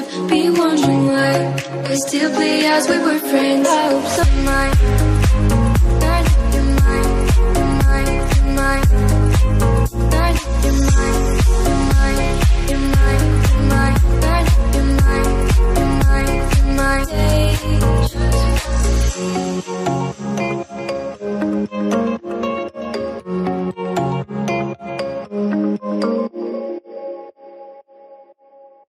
Cause I've wondering why we still play as we were friends. I hope might